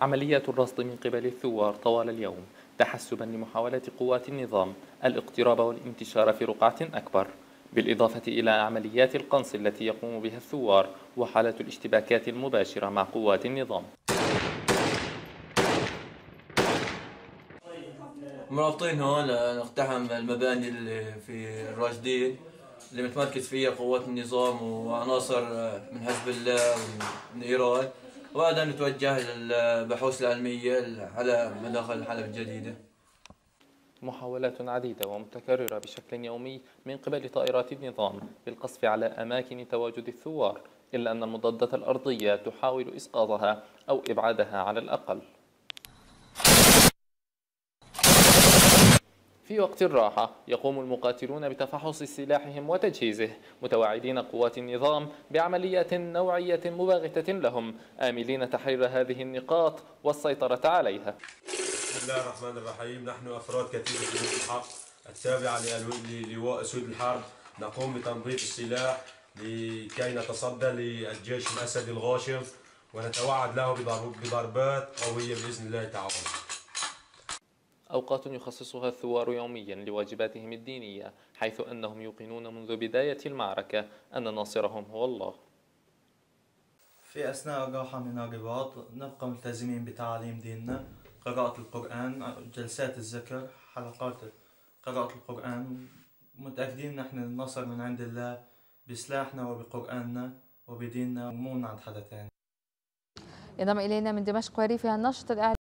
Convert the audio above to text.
عمليات الرصد من قبل الثوار طوال اليوم تحسبا لمحاولة قوات النظام الاقتراب والانتشار في رقعة أكبر بالإضافة إلى عمليات القنص التي يقوم بها الثوار وحالة الاشتباكات المباشرة مع قوات النظام. مرابطين هون لنقتحم المباني اللي في الراشدين اللي متمركز فيها قوات النظام وعناصر من حزب الله ومن إيران. وبعدها نتوجه للبحوث العلمية على مداخل حلب الجديده محاولات عديدة ومتكررة بشكل يومي من قبل طائرات النظام بالقصف على أماكن تواجد الثوار إلا أن المضادة الأرضية تحاول إسقاطها أو إبعادها على الأقل. في وقت الراحة يقوم المقاتلون بتفحص سلاحهم وتجهيزه متواعدين قوات النظام بعمليات نوعية مباغتة لهم آملين تحرير هذه النقاط والسيطرة عليها. بسم الله الرحمن الرحيم. نحن أفراد كتيبة جنود الحق التابعة للواء أسود الحرب. نقوم بتنظيف السلاح لكي نتصدى للجيش الأسدي الغاشم ونتوعد له بضربات قوية بإذن الله تعالى. أوقات يخصصها الثوار يوميا لواجباتهم الدينية حيث أنهم يوقنون منذ بداية المعركة أن ناصرهم هو الله. في أثناء الراحة من الرباط نبقى ملتزمين بتعاليم ديننا. قراءة القرآن جلسات الذكر حلقات قراءة القرآن. متأكدين نحن النصر من عند الله بسلاحنا وبقرآننا وبديننا ومو من عند حدا تاني. ينضم إلينا من دمشق وريفها الناشط الإعلامي